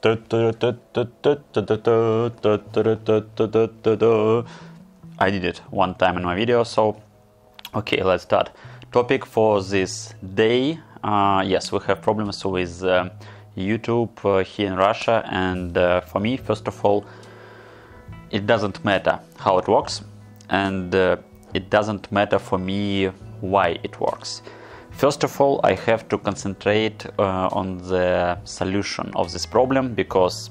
I did it one time in my video, so okay, let's start. Topic for this day. Uh, yes, we have problems with uh, YouTube uh, here in Russia, and uh, for me, first of all, it doesn't matter how it works, and uh, it doesn't matter for me why it works. First of all, I have to concentrate uh, on the solution of this problem because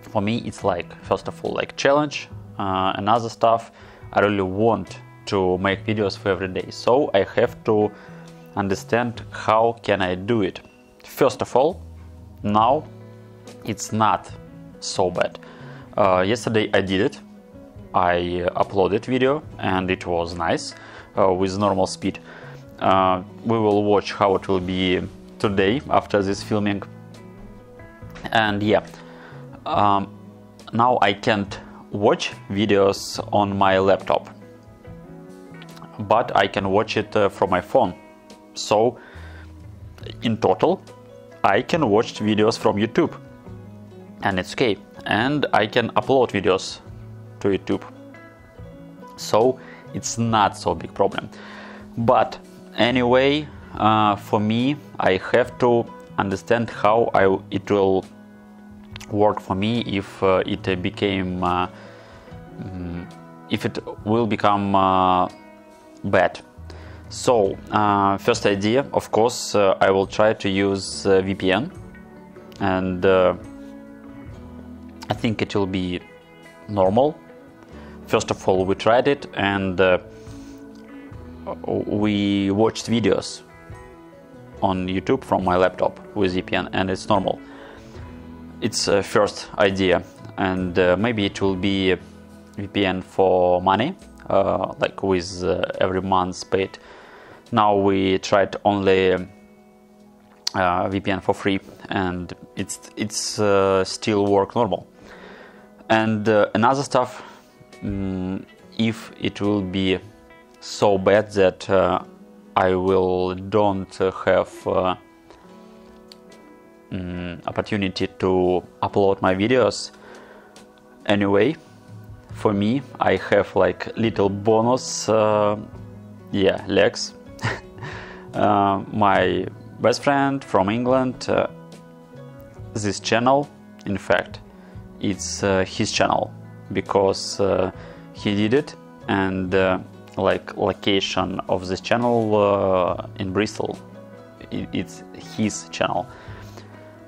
for me it's like first of all like challenge uh, and other stuff. I really want to make videos for every day, so I have to understand how can I do it. First of all, now it's not so bad. Uh, yesterday I did it. I uploaded video and it was nice uh, with normal speed. Uh, we will watch how it will be today after this filming. And yeah, um, now I can't watch videos on my laptop, but I can watch it uh, from my phone. So in total, I can watch videos from YouTube and it's okay. And I can upload videos to YouTube. So it's not so big problem. But anyway, uh, for me, I have to understand how I, it will work for me if uh, it became uh, mm, if it will become uh, bad. So uh, first idea, of course, uh, I will try to use VPN, and I think it will be normal. First of all, we tried it and we watched videos on YouTube from my laptop with VPN, and it's normal. It's a first idea, and uh, maybe it will be VPN for money, uh, like with uh, every month paid. Now we tried only uh, VPN for free, and it's it's uh, still work normal. And uh, another stuff, um, if it will be so bad that uh, I will don't have uh, um, opportunity to upload my videos. Anyway for me I have like little bonus uh, yeah Lex uh, my best friend from England uh, this channel in fact it's uh, his channel because he did it and like location of this channel uh, in Bristol. It, it's his channel.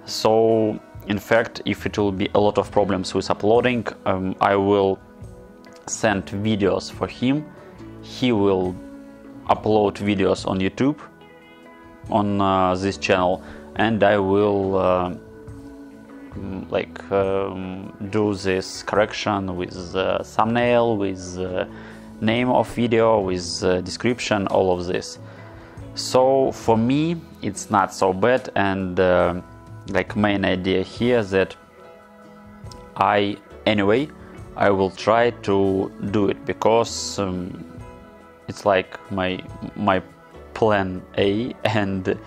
So in fact, if it will be a lot of problems with uploading, um, I will send videos for him. He will upload videos on YouTube on uh, this channel, and I will uh, mm, like um, do this correction with thumbnail with name of video with uh, description all of this. So for me it's not so bad and uh, like main idea here that I anyway I will try to do it because um, it's like my my plan A and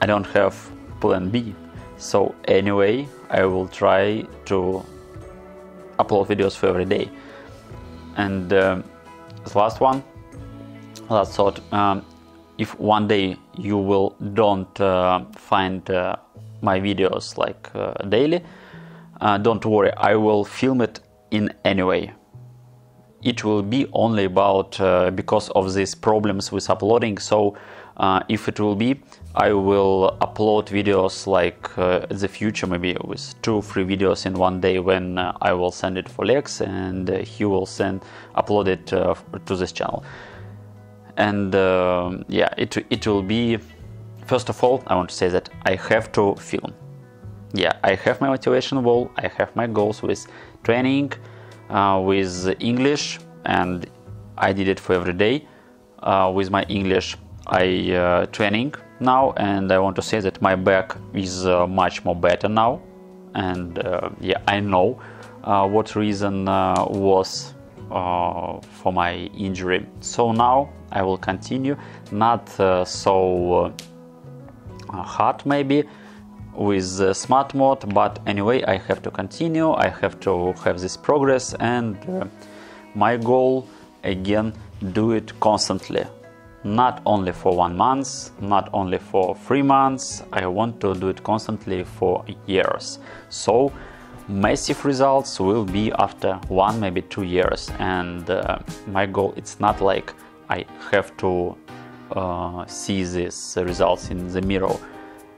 I don't have plan B. So anyway I will try to upload videos for every day. And um, last one, last thought. Um, if one day you will don't uh, find uh, my videos like uh, daily, uh, don't worry. I will film it in any way. It will be only about uh, because of these problems with uploading. So uh, if it will be, I will upload videos like uh, the future, maybe with two, three videos in one day when I will send it for Lex and he will send upload it to this channel. And um, yeah, it it will be. First of all, I want to say that I have to film. Yeah, I have my motivation wall. I have my goals with training, with English, and I did it for every day with my English. I uh, training now and I want to say that my back is uh, much more better now. And uh, yeah I know uh, what reason uh, was uh, for my injury. So now I will continue. Not so hard maybe with the smart mode but anyway I have to continue. I have to have this progress and uh, my goal again do it constantly. Not only for one month not only for three months. I want to do it constantly for years. So massive results will be after one maybe two years. And uh, my goal it's not like I have to uh, see these results in the mirror.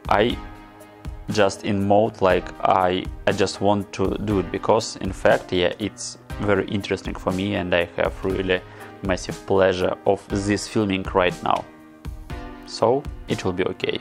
I just in mode like I I just want to do it because in fact yeah it's very interesting for me and I have really massive pleasure of this filming right now. So it will be okay